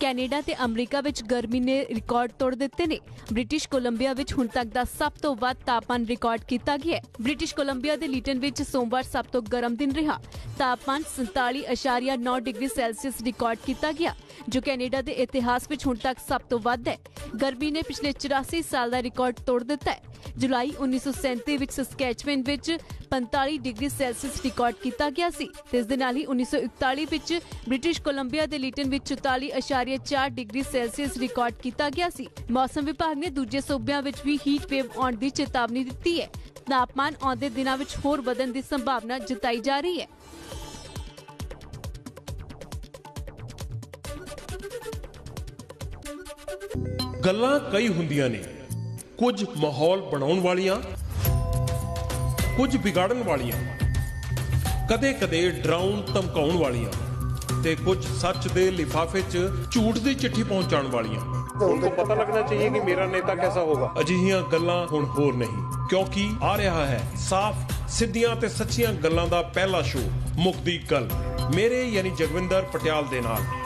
Canada ਤੇ America ਵਿੱਚ ਗਰਮੀ ਨੇ ਰਿਕਾਰਡ ਤੋੜ ਦਿੱਤੇ ਨੇ। ਬ੍ਰਿਟਿਸ਼ ਕੋਲੰਬੀਆ ਵਿੱਚ ਹੁਣ ਤੱਕ ਦਾ ਸਭ ਤੋਂ ਵੱਧ ਤਾਪਮਾਨ ਰਿਕਾਰਡ ਕੀਤਾ ਗਿਆ ਹੈ। ਬ੍ਰਿਟਿਸ਼ ਕੋਲੰਬੀਆ ਦੇ ਲੀਟਨ ਵਿੱਚ ਸੋਮਵਾਰ ਸਭ ਤੋਂ ਗਰਮ ਦਿਨ ਰਿਹਾ। ਤਾਪਮਾਨ 47.9 ਡਿਗਰੀ ਸੈਲਸੀਅਸ ਰਿਕਾਰਡ ਕੀਤਾ ਗਿਆ, ਜੋ ਕੈਨੇਡਾ ਦੇ ਇਤਿਹਾਸ ਵਿੱਚ ਹੁਣ ਤੱਕ ਸਭ ਤੋਂ ਵੱਧ ਹੈ। ਗਰਮੀ ਨੇ ਪਿਛਲੇ 84 ਸਾਲ ਦਾ ਰਿਕਾਰਡ ਤੋੜ ਦਿੱਤਾ ਹੈ। ਜੁਲਾਈ 1937 ਵਿੱਚ ਸਸਕੈਚਵਨ ਵਿੱਚ 45 ਡਿਗਰੀ ਸੈਲਸੀਅਸ ਰਿਕਾਰਡ ਕੀਤਾ ਗਿਆ ਸੀ। ਤੇ ਇਸ ਦੇ ਨਾਲ ਹੀ 1941 ਵਿੱਚ ਬ੍ਰਿਟਿਸ਼ ਕੋਲੰਬੀਆ ਦੇ ਲੀਟਨ ਵਿੱਚ 44.4 ਡਿਗਰੀ ਸੈਲਸੀਅਸ ਰਿਕਾਰਡ ਕੀਤਾ ਗਿਆ ਸੀ। ਮੌਸਮ ਵਿਭਾਗ ਨੇ ਦੂਜੇ ਸੂਬਿਆਂ ਵਿੱਚ ਵੀ ਹੀਟ ਵੇਵ ਆਉਣ ਦੀ ਚੇਤਾਵਨੀ ਦਿੱਤੀ ਹੈ। ਤਾਪਮਾਨ ਆਉਂਦੇ ਦਿਨਾਂ ਵਿੱਚ ਹੋਰ ਵਧਣ ਦੀ ਸੰਭਾਵਨਾ ਜਤਾਈ ਜਾ ਰਹੀ ਹੈ। ਗੱਲਾਂ ਕਈ ਹੁੰਦੀਆਂ ਨੇ। ਕੁਝ ਮਾਹੌਲ ਬਣਾਉਣ ਵਾਲੀਆਂ ਕੁਝ ਵਿਗਾੜਨ ਵਾਲੀਆਂ ਕਦੇ-ਕਦੇ ਡਰਾਉਣ ਧਮਕਾਉਣ ਵਾਲੀਆਂ ਤੇ ਕੁਝ ਸੱਚ ਦੇ ਲਿਫਾਫੇ 'ਚ ਝੂਠ ਦੀ ਚਿੱਠੀ ਪਹੁੰਚਾਉਣ ਵਾਲੀਆਂ। ਉਨ੍ਹਾਂ ਪਤਾ ਲੱਗਣਾ ਚਾਹੀਏ ਕਿ ਮੇਰਾ ਨੇਤਾ ਕਿਹਦਾ ਹੋਗਾ ਅਜਿਹੀਆਂ ਗੱਲਾਂ ਹੁਣ ਹੋਰ ਨਹੀਂ ਕਿਉਂਕਿ ਆ ਰਿਹਾ ਹੈ ਸਾਫ਼ ਸਿੱਧੀਆਂ ਤੇ ਸੱਚੀਆਂ ਗੱਲਾਂ ਦਾ ਪਹਿਲਾ ਸ਼ੋਅ ਮੁਕਤੀ ਕਲ ਮੇਰੇ ਯਾਨੀ ਜਗਵਿੰਦਰ ਪਟਿਆਲ ਦੇ ਨਾਲ।